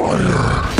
fire.